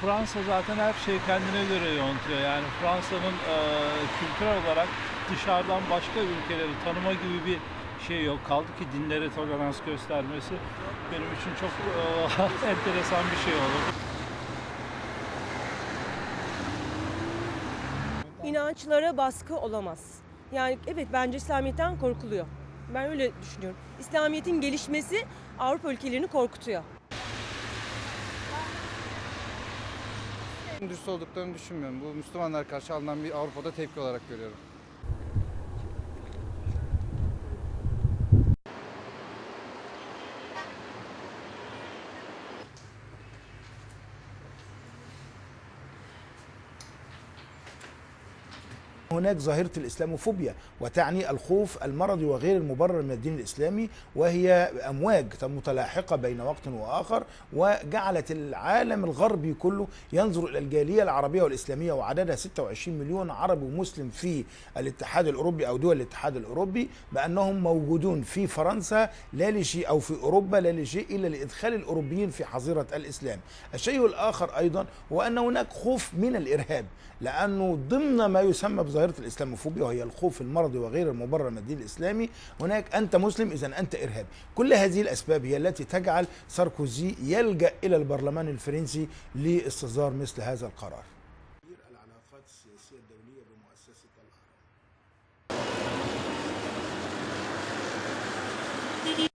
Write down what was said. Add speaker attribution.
Speaker 1: Fransa zaten her şeyi kendine göre yönetiyor. Yani Fransa'nın e, kültürel olarak dışarıdan başka ülkeleri tanıma gibi bir şey yok. Kaldı ki dinlere tolerans göstermesi benim için çok e, enteresan bir şey olur.
Speaker 2: İnançlara baskı olamaz. Yani evet bence İslamiyet'ten korkuluyor. Ben öyle düşünüyorum. İslamiyet'in gelişmesi Avrupa ülkelerini korkutuyor.
Speaker 3: Dürüst olduklarını düşünmüyorum. Bu Müslümanlar karşı alınan bir Avrupa'da tepki olarak görüyorum.
Speaker 4: هناك ظاهرة الإسلاموفوبيا وتعني الخوف المرضي وغير المبرر من الدين الإسلامي وهي أمواج متلاحقة بين وقت وآخر وجعلت العالم الغربي كله ينظر إلى الجالية العربية والإسلامية وعددها 26 مليون عربي ومسلم في الاتحاد الأوروبي أو دول الاتحاد الأوروبي بأنهم موجودون في فرنسا لا لشيء أو في أوروبا لا لشيء إلا لإدخال الأوروبيين في حظيرة الإسلام. الشيء الآخر أيضا هو أن هناك خوف من الإرهاب لأنه ضمن ما يسمى ظاهرة الإسلاموفوبيا وهي الخوف المرضي وغير المبرر من الدين الإسلامي هناك أنت مسلم اذا أنت إرهابي. كل هذه الأسباب هي التي تجعل ساركوزي يلجأ إلى البرلمان الفرنسي لاستصدار مثل هذا القرار. العلاقات السياسيه الدوليه بمؤسسه العرب